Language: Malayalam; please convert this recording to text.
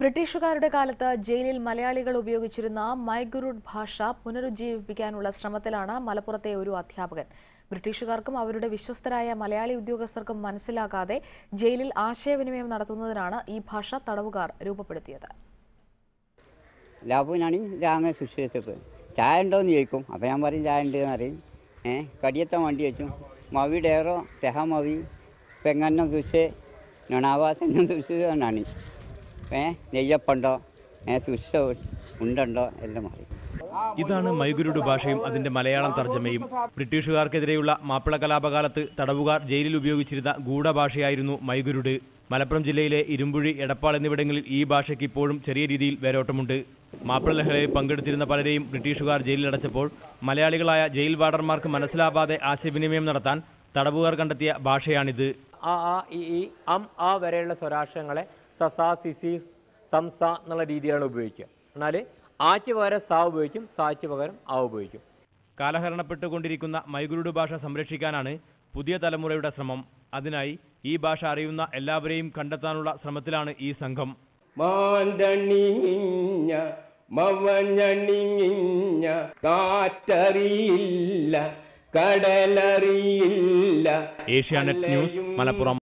ബ്രിട്ടീഷുകാരുടെ കാലത്ത് ജയിലിൽ മലയാളികൾ ഉപയോഗിച്ചിരുന്ന മൈഗുരുഡ് ഭാഷ പുനരുജ്ജീവിപ്പിക്കാനുള്ള ശ്രമത്തിലാണ് മലപ്പുറത്തെ ഒരു അധ്യാപകൻ. ബ്രിട്ടീഷുകാർക്കും അവരുടെ വിശ്വസ്തരായ മലയാളി ഉദ്യോഗസ്ഥർക്കും മനസ്സിലാകാതെ ജയിലിൽ ആശയവിനിമയം നടത്തുന്നതിനാണ് ഈ ഭാഷ തടവുകാർ രൂപപ്പെടുത്തിയത്. ചായ ഉണ്ടോയെന്ന് ചോദിക്കും. അപ്പോൾ ഞാൻ പറയും ചായ ഉണ്ട് എന്ന് പറയും. ഏഹ് കടിയത്തെ വേണ്ടി വെച്ചു. മവി ഡേറോ സെഹ മവി പെങ്ങന്നം സുഷേ നൊണാവാസന്നം സുഷ് എന്നാണ് ഏ നെയ്യപ്പുണ്ടോ? ഏ സുഷ ഉണ്ടുണ്ടോ എല്ലാം മാറി. ഇതാണ് മൈഗുരുടെ ഭാഷയും അതിന്റെ മലയാളം തർജമയും. ബ്രിട്ടീഷുകാർക്കെതിരെയുള്ള മാപ്പിള കലാപകാലത്ത് തടവുകാർ ജയിലിൽ ഉപയോഗിച്ചിരുന്ന ഗൂഢഭാഷയായിരുന്നു മൈഗുരുട്. മലപ്പുറം ജില്ലയിലെ ഇരുമ്പുഴി എടപ്പാൾ എന്നിവിടങ്ങളിൽ ഈ ഭാഷയ്ക്ക് ഇപ്പോഴും ചെറിയ രീതിയിൽ വേരോട്ടമുണ്ട്. മാപ്പിള ലഹളയിൽ പങ്കെടുത്തിരുന്ന പലരെയും ബ്രിട്ടീഷുകാർ ജയിലിലടച്ചപ്പോൾ മലയാളികളായ ജയിൽ വാർഡർമാർക്ക് മനസ്സിലാവാതെ ആശയവിനിമയം നടത്താൻ തടവുകാർ കണ്ടെത്തിയ ഭാഷയാണിത്. ആ ആ ഇ ഈ അം ആ വരെയുള്ള സ്വരാക്ഷരങ്ങളെ സസ സിസി സംസ എന്നുള്ള രീതിയിലാണ് ഉപയോഗിക്കുക. എന്നാൽ ആറ്റ് പകരം സാ ഉപയോഗിക്കും സാറ്റ് പകരം ആ ഉപയോഗിക്കും. കാലഹരണപ്പെട്ടുകൊണ്ടിരിക്കുന്ന മൈഗുരുഡ് ഭാഷ സംരക്ഷിക്കാനാണ് പുതിയ തലമുറയുടെ ശ്രമം. അതിനായി ഈ ഭാഷ അറിയുന്ന എല്ലാവരെയും കണ്ടെത്താനുള്ള ശ്രമത്തിലാണ് ഈ സംഘം. മാണ്ടണിഞ്ഞ മവഞ്ഞണിഞ്ഞ കാറ്ററിയില്ല കടലറിയില്ല ഏഷ്യാനെറ്റ് ന്യൂസ് മലപ്പുറം.